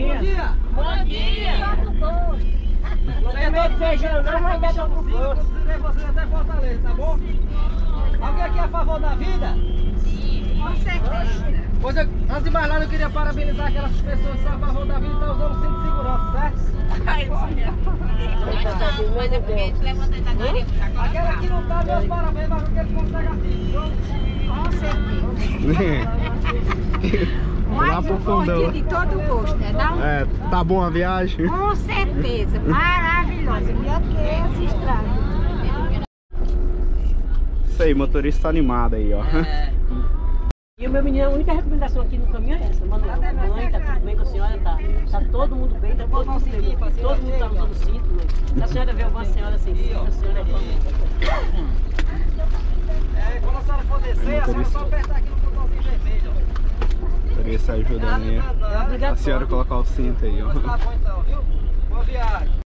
dia. Bom dia. Bom dia. É é não tem medo de feijão não, mas deixa pro posto. Considerei vocês até Fortaleza, tá bom? Alguém aqui é a favor da vida? Sim, com certeza. Pois eu, antes de mais nada, eu queria parabenizar aquelas pessoas que são a favor da vida e estão usando o cinto de segurança, certo? Ai, olha. Não, mas é porque. Aquela que não tá, meus parabéns, mas o que tá gatinho, viu? Com certeza. Lá Mais pro um gordinho de todo gosto, né? Não? É, tá bom a viagem? Com certeza. Maravilhosa. Melhor que essa estrada. Isso aí, motorista animado aí, ó. E o meu menino, a única recomendação aqui no caminho é essa. Mano, mãe, tá tudo bem com a senhora? Tá, tá todo mundo bem, tá todo mundo bem. Todo mundo tá usando cinto, mãe. Se a senhora vê alguma senhora sem cinto, a senhora é fã. É, quando a senhora for descer, a senhora só apertar aqui Motorista ajudando aí. Nada, A senhora colocar o cinto aí, ó. Então? Boa viagem.